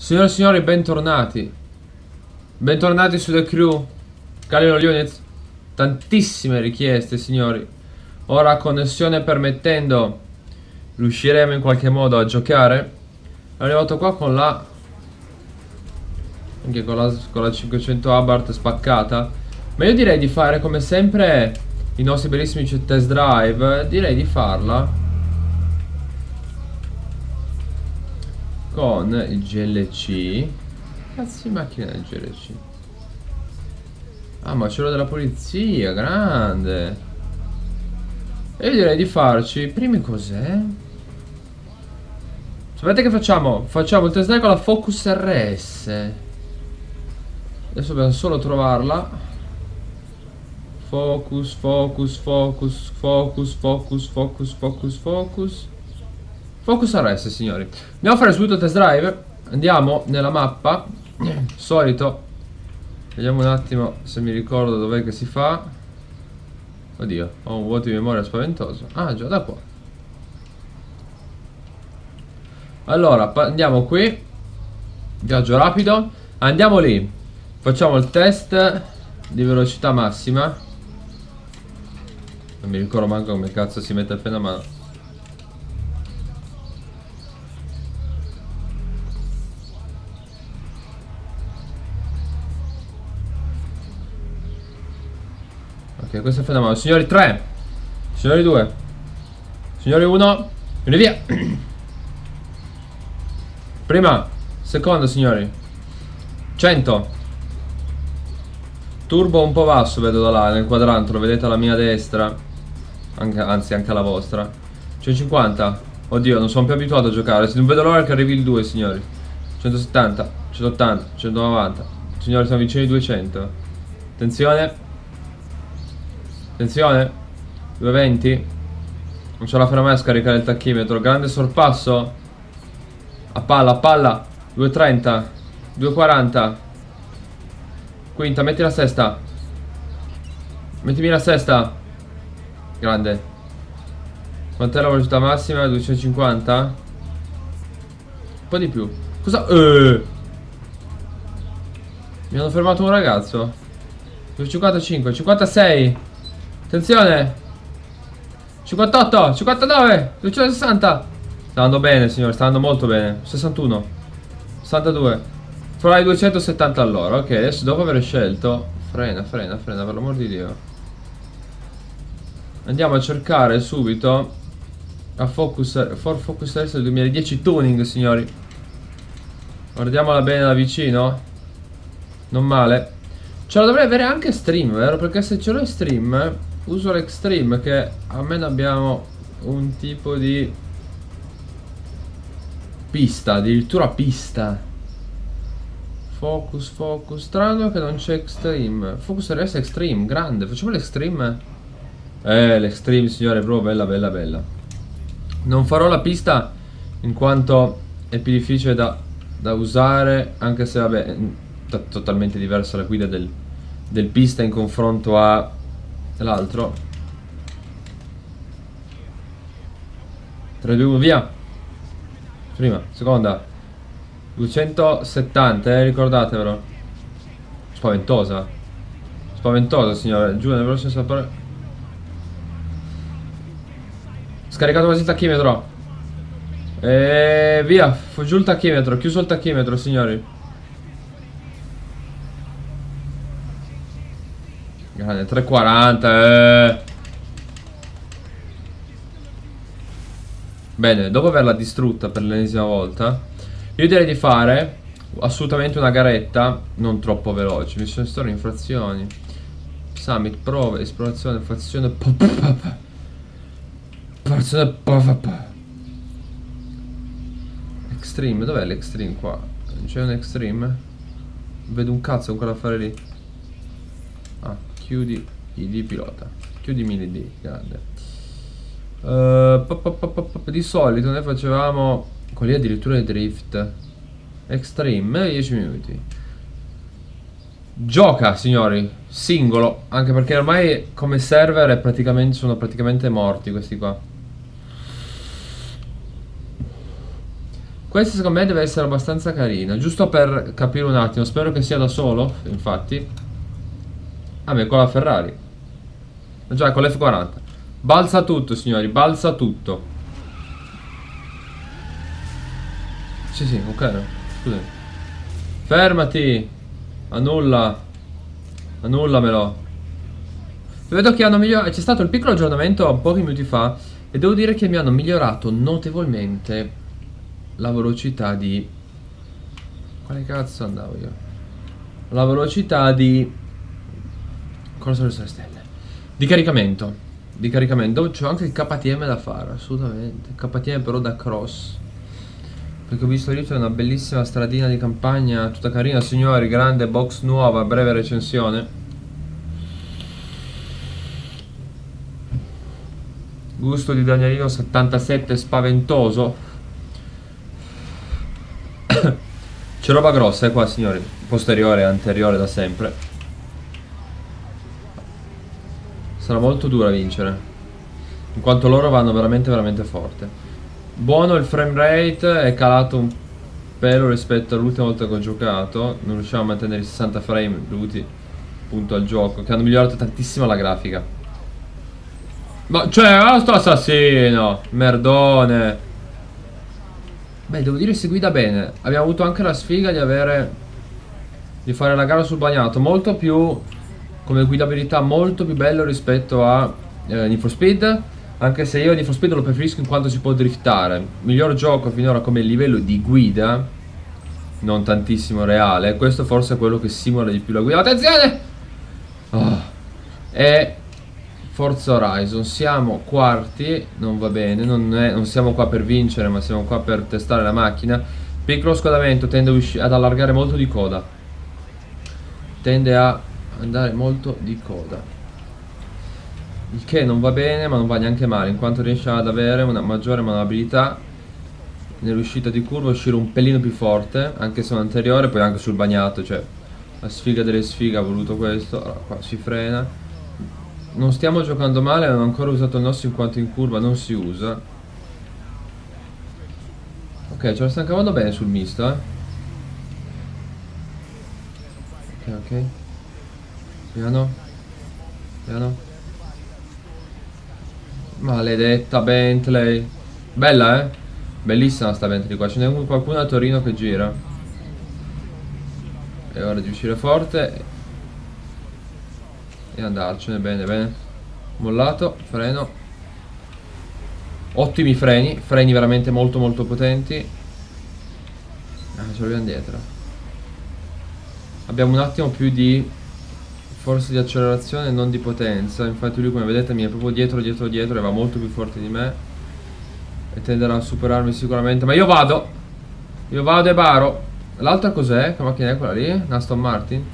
Signore e signori, bentornati. Bentornati su The Crew. Galileo Units. Tantissime richieste, signori. Ora, connessione permettendo, riusciremo in qualche modo a giocare. Sono arrivato qua con la... Anche con la, con la 500 Abarth spaccata. Ma io direi di fare come sempre i nostri bellissimi test drive. Direi di farla con il GLC cazzo di macchina del GLC ah ma c'è lo della polizia grande. E io direi di farci primi cos'è? Sapete che facciamo? facciamo il test drive con la Focus RS adesso dobbiamo solo trovarla. Focus, focus, focus, focus, focus, focus, focus, focus. Focus RS signori. Andiamo a fare subito test drive. Andiamo nella mappa. Solito. Vediamo un attimo se mi ricordo dov'è che si fa. Oddio Ho un vuoto di memoria spaventoso. Ah già da qua. Allora andiamo qui. Viaggio rapido. Andiamo lì. Facciamo il test Di velocità massima. Non mi ricordo manco come cazzo si mette appena mano Ok, questo è fenomeno. Signori 3. Signori 2. Signori 1. Vieni via. Prima. Secondo, signori. 100. Turbo un po' basso, vedo da là, nel quadrante. Lo vedete alla mia destra. Anche, anzi, anche alla vostra. 150. Oddio, non sono più abituato a giocare. Non vedo l'ora che arrivi il 2, signori. 170, 180, 190. Signori, siamo vicini ai 200. Attenzione. Attenzione. 220 Non ce la farà mai a scaricare il tachimetro Grande sorpasso. A palla, a palla. 230 240 Quinta, metti la sesta. Mettimi la sesta. Grande. Quant'è la velocità massima? 250 Un po' di più. Cosa? Eh. Mi hanno fermato un ragazzo. 255 56 Attenzione. 58 59 260 Sta andando bene signore Sta andando molto bene. 61 62 Fra i 270 all'ora Ok adesso dopo aver scelto Frena frena frena per l'amor di Dio. Andiamo a cercare subito A Focus For Focus RS 2010 Tuning signori. Guardiamola bene da vicino. Non male. Ce la dovrei avere anche stream vero? Perché se ce l'ho in stream Uso l'extreme che almeno abbiamo un tipo di pista, addirittura pista. Focus, focus. Strano che non c'è extreme. Focus RS extreme, grande. Facciamo l'extreme. Eh, l'extreme, signore, bro, bella, bella, bella. Non farò la pista in quanto è più difficile da, da usare, anche se, vabbè, è totalmente diversa la guida del, del pista in confronto a l'altro. 3, 2, 1, via. Prima, seconda. 270, eh, ricordatevelo. Spaventosa. Spaventosa signore, giù nel veloce sapore Scaricato quasi il tachimetro E via, fu giù il tachimetro, chiuso il tachimetro signori Grande, 340. Eh. Bene, dopo averla distrutta per l'ennesima volta, io direi di fare assolutamente una garetta non troppo veloce. Missione storia, infrazioni. Summit, prove, esplorazione, fazione. Fazione. Extreme, dov'è l'extreme qua? C'è un extreme? Vedo un cazzo con quell'affare lì. Chiudi id pilota. Chiudimi l'id, grande. Uh, pop, pop, pop, di solito noi facevamo con lì addirittura il drift. Extreme, 10 minuti. Gioca, signori, singolo, anche perché ormai come server praticamente, sono praticamente morti questi qua. Questa secondo me deve essere abbastanza carina. Giusto per capire un attimo. Spero che sia da solo, infatti. Ah, ma è con la Ferrari. Già, con l'F40. Balza tutto, signori, balza tutto. Sì, sì, ok. Scusami. Fermati. Annulla. Annullamelo. Vedo che hanno migliorato. C'è stato il piccolo aggiornamento pochi minuti fa. E devo dire che mi hanno migliorato notevolmente la velocità di... Quale cazzo andavo io? La velocità di... Sono le stelle? Di caricamento. Di caricamento. C'ho anche il KTM da fare, assolutamente. KTM però da cross. Perché ho visto lì c'è una bellissima stradina di campagna, tutta carina, signori, grande box nuova, breve recensione. Gusto di Danielino 77 spaventoso. C'è roba grossa eh, qua signori Posteriore anteriore da sempre Sarà molto dura vincere In quanto loro vanno veramente veramente forte Buono il frame rate È calato un pelo rispetto all'ultima volta che ho giocato Non riusciamo a mantenere i 60 frame dovuti appunto al gioco Che hanno migliorato tantissimo la grafica Ma cioè, ah, sto assassino Merdone Beh, devo dire si guida bene. Abbiamo avuto anche la sfiga di avere... Di fare la gara sul bagnato. Molto più... Come guidabilità molto più bello rispetto a eh, Need for Speed. Anche se io Need for Speed lo preferisco in quanto si può driftare. Miglior gioco finora come livello di guida. Non tantissimo reale. Questo forse è quello che simula di più la guida. Attenzione! Oh. E Forza Horizon Siamo quarti Non va bene non, è, non, siamo qua per vincere Ma siamo qua per testare la macchina Piccolo scodamento Tende ad allargare molto di coda Tende a andare molto di coda Il che non va bene Ma non va neanche male In quanto riesce ad avere una maggiore manovabilità Nell'uscita di curva Uscire un pelino più forte Anche se anteriore Poi anche sul bagnato Cioè la sfiga delle sfighe ha voluto questo Allora qua si frena non stiamo giocando male, non ho ancora usato il nostro in quanto in curva non si usa. Ok, ce la stanno cavando bene sul misto, eh. Ok, ok. Piano. Piano. Maledetta Bentley. Bella, eh? Bellissima sta Bentley qua. Ce n'è qualcuno a Torino che gira. È ora di uscire forte e andarcene bene bene mollato freno ottimi freni freni veramente molto molto potenti ah, ce l'abbiamo dietro abbiamo un attimo più di forse di accelerazione non di potenza infatti lui come vedete mi è proprio dietro dietro dietro e va molto più forte di me e tenderà a superarmi sicuramente ma io vado io vado e baro l'altra cos'è? che macchina è quella lì? Aston Martin?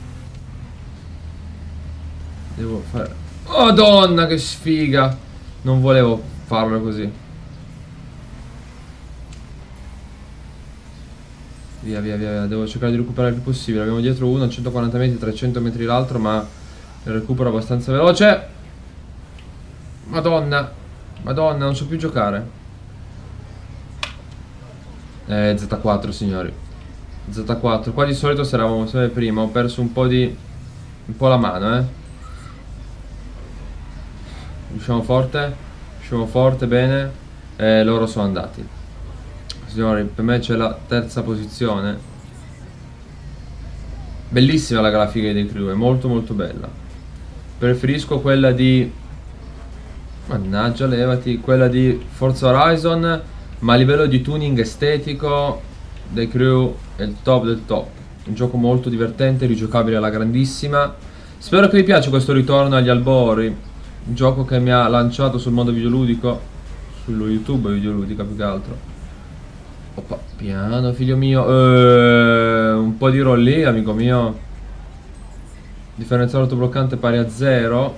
Devo fare... Oh donna che sfiga! Non volevo farlo così. Via, via, via. Devo cercare di recuperare il più possibile. Abbiamo dietro uno a 140 metri, 300 metri l'altro, ma il recupero abbastanza veloce. Madonna. Madonna, non so più giocare. Eh, Z4, signori. Z4. Qua di solito eravamo sempre prima. Ho perso un po' di... Un po' la mano, eh. Usciamo forte Usciamo forte, bene E loro sono andati Signori, per me c'è la terza posizione. Bellissima la grafica dei crew, è molto molto bella. Preferisco quella di Mannaggia, levati Quella di Forza Horizon Ma a livello di tuning estetico Dei crew è il top del top. Un gioco molto divertente, rigiocabile alla grandissima. Spero che vi piaccia questo ritorno agli albori. Un gioco che mi ha lanciato sul mondo videoludico sullo youtube videoludica più che altro Oppa, piano figlio mio. Eh, un po' di roll lì amico mio. Differenziale autobloccante pari a 0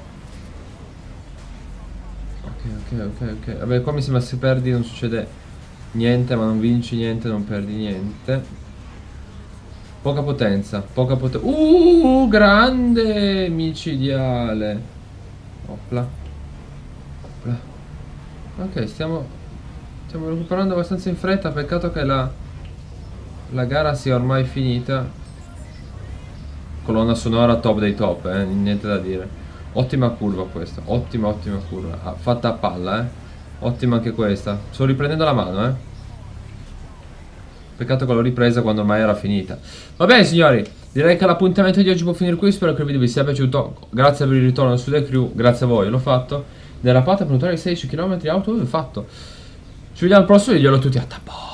ok ok ok ok. Vabbè qua mi sembra se perdi non succede niente ma non vinci niente non perdi niente. Poca potenza poca potenza uh grande micidiale Opla. Ok, stiamo, stiamo recuperando abbastanza in fretta. Peccato che la la gara sia ormai finita. Colonna sonora top dei top, eh, niente da dire. Ottima curva questa, ottima ottima curva. Ah, fatta a palla, eh. Ottima anche questa. Sto riprendendo la mano, eh. Peccato che l'ho ripresa quando ormai era finita. Va bene signori, direi che l'appuntamento di oggi può finire qui. Spero che il video vi sia piaciuto. Grazie per il ritorno su The Crew, grazie a voi, l'ho fatto. Derapata per un di 16 km auto, l'ho fatto. Ci vediamo al prossimo video, a tutti a tappo.